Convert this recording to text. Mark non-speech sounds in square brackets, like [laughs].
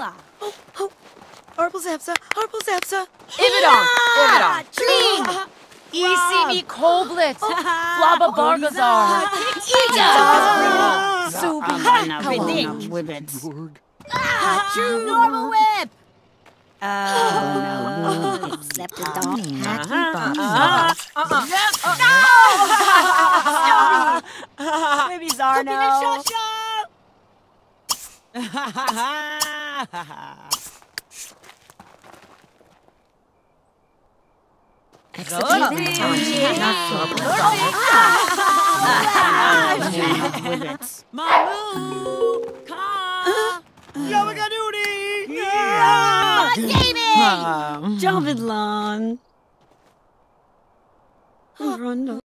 Hola. Harple Zapsa, Harple Zapsa. Ividon! Ividon! Dream! Isimi Koblet! Flaba Bargazar! Subina Ridic. Wibbits. Normal whip. Uh, Except a dog. Maybe Zarno. [laughs] [laughs] Wibbits. Mamu. Ka. Yabagadoodie! David. Jump it long. Rondo.